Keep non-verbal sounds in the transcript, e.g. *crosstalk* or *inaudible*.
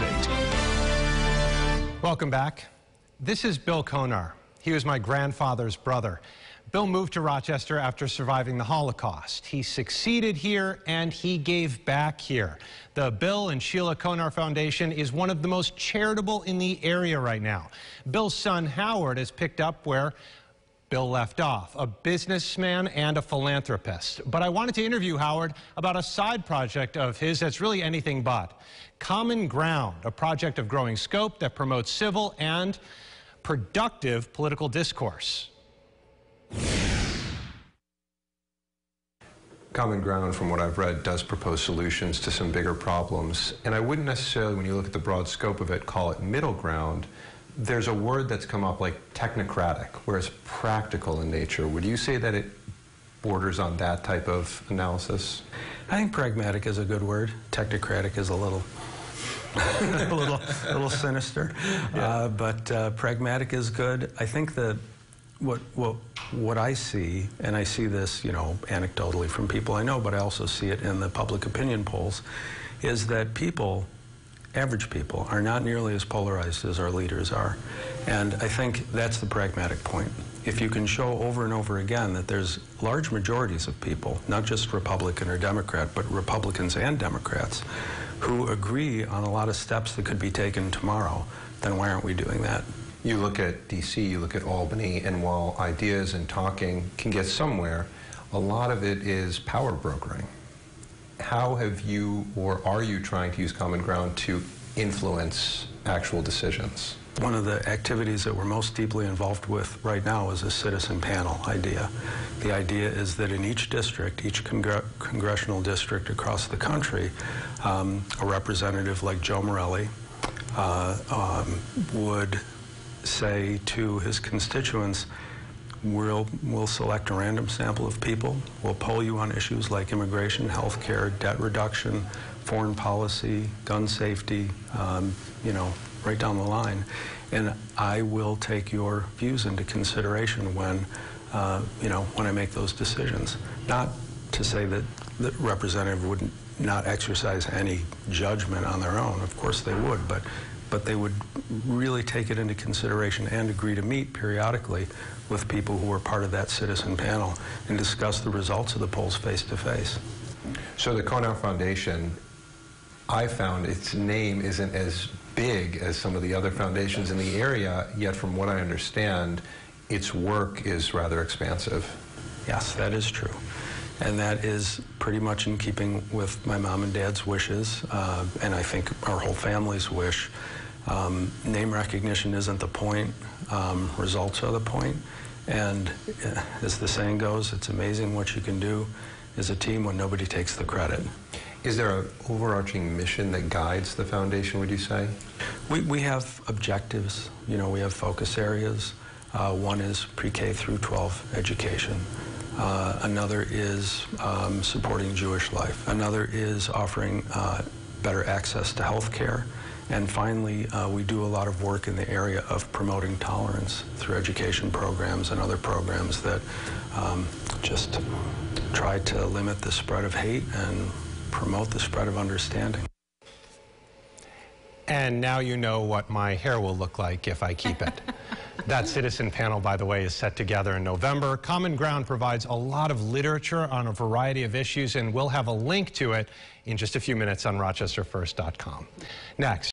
News 8. Welcome back. This is Bill Konar. He was my grandfather's brother. Bill moved to Rochester after surviving the Holocaust. He succeeded here and he gave back here. The Bill and Sheila Konar Foundation is one of the most charitable in the area right now. Bill's son Howard has picked up where Bill left off, a businessman and a philanthropist. But I wanted to interview Howard about a side project of his that's really anything but. Common Ground, a project of growing scope that promotes civil and productive political discourse. Common Ground, from what I've read, does propose solutions to some bigger problems. And I wouldn't necessarily, when you look at the broad scope of it, call it middle ground there's a word that's come up like technocratic, whereas practical in nature. Would you say that it borders on that type of analysis? I think pragmatic is a good word. Technocratic is a little. *laughs* a little, a little sinister, yeah. uh, but uh, pragmatic is good. I think that what, what, what I see, and I see this, you know, anecdotally from people I know, but I also see it in the public opinion polls, is that people average people are not nearly as polarized as our leaders are. And I think that's the pragmatic point. If you can show over and over again that there's large majorities of people, not just Republican or Democrat, but Republicans and Democrats, who agree on a lot of steps that could be taken tomorrow, then why aren't we doing that? You look at D.C., you look at Albany, and while ideas and talking can get somewhere, a lot of it is power brokering how have you or are you trying to use common ground to influence actual decisions? One of the activities that we're most deeply involved with right now is a citizen panel idea. The idea is that in each district, each congr congressional district across the country, um, a representative like Joe Morelle uh, um, would say to his constituents, We'll, we'll select a random sample of people. We'll poll you on issues like immigration, health care, debt reduction, foreign policy, gun safety, um, you know, right down the line. And I will take your views into consideration when, uh, you know, when I make those decisions. Not to say that the representative would not exercise any judgment on their own. Of course they would, but but they would really take it into consideration and agree to meet periodically with people who were part of that citizen panel and discuss the results of the polls face to face. So the Konar Foundation, I found its name isn't as big as some of the other foundations in the area, yet from what I understand, its work is rather expansive. Yes, that is true. And that is pretty much in keeping with my mom and dad's wishes, uh, and I think our whole family's wish. Um, name recognition isn't the point, um, results are the point. And uh, as the saying goes, it's amazing what you can do as a team when nobody takes the credit. Is there an overarching mission that guides the foundation, would you say? We, we have objectives, you know, we have focus areas. Uh, one is pre-K through 12 education. Uh, another is um, supporting Jewish life. Another is offering uh, better access to health care. And finally, uh, we do a lot of work in the area of promoting tolerance through education programs and other programs that um, just try to limit the spread of hate and promote the spread of understanding. And now you know what my hair will look like if I keep it. *laughs* that citizen panel, by the way, is set together in November. Common Ground provides a lot of literature on a variety of issues, and we'll have a link to it in just a few minutes on rochesterfirst.com. Next.